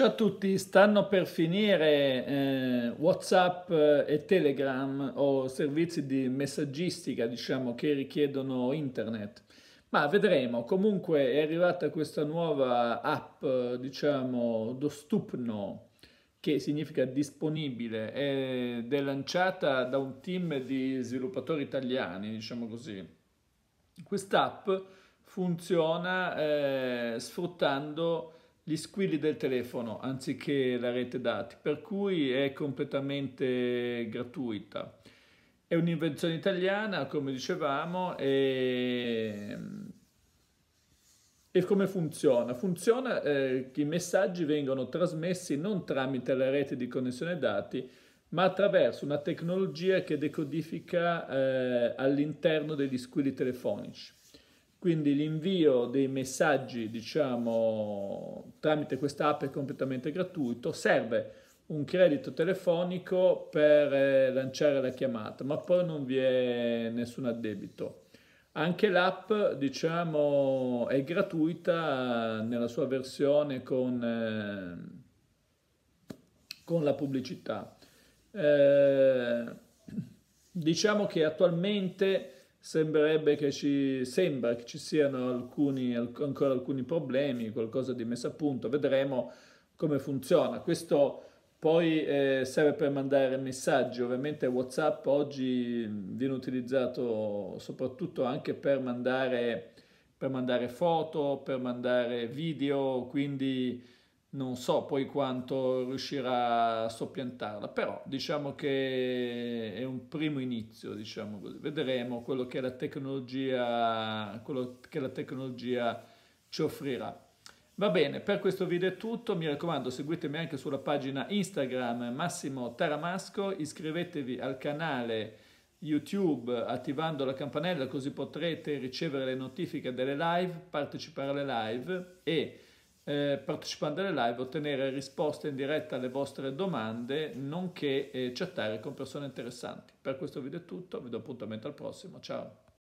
Ciao a tutti, stanno per finire eh, WhatsApp e Telegram o servizi di messaggistica, diciamo, che richiedono internet. Ma vedremo, comunque è arrivata questa nuova app, diciamo, Dostupno, che significa disponibile, ed è lanciata da un team di sviluppatori italiani, diciamo così. Quest'app funziona eh, sfruttando gli squilli del telefono anziché la rete dati, per cui è completamente gratuita. È un'invenzione italiana, come dicevamo, e, e come funziona? Funziona eh, che i messaggi vengono trasmessi non tramite la rete di connessione dati, ma attraverso una tecnologia che decodifica eh, all'interno degli squilli telefonici. Quindi l'invio dei messaggi, diciamo, tramite questa app è completamente gratuito, serve un credito telefonico per eh, lanciare la chiamata, ma poi non vi è nessun addebito. Anche l'app, diciamo, è gratuita nella sua versione con, eh, con la pubblicità. Eh, diciamo che attualmente sembrerebbe che ci, sembra che ci siano alcuni, ancora alcuni problemi, qualcosa di messo a punto, vedremo come funziona. Questo poi eh, serve per mandare messaggi, ovviamente WhatsApp oggi viene utilizzato soprattutto anche per mandare, per mandare foto, per mandare video, quindi non so poi quanto riuscirà a soppiantarla, però diciamo che è un primo inizio, diciamo. Vedremo quello che la tecnologia, che la tecnologia ci offrirà. Va bene, per questo video è tutto, mi raccomando seguitemi anche sulla pagina Instagram Massimo Taramasco, iscrivetevi al canale YouTube attivando la campanella così potrete ricevere le notifiche delle live, partecipare alle live e eh, partecipando alle live, ottenere risposte in diretta alle vostre domande, nonché eh, chattare con persone interessanti. Per questo video è tutto, vi do appuntamento al prossimo, ciao!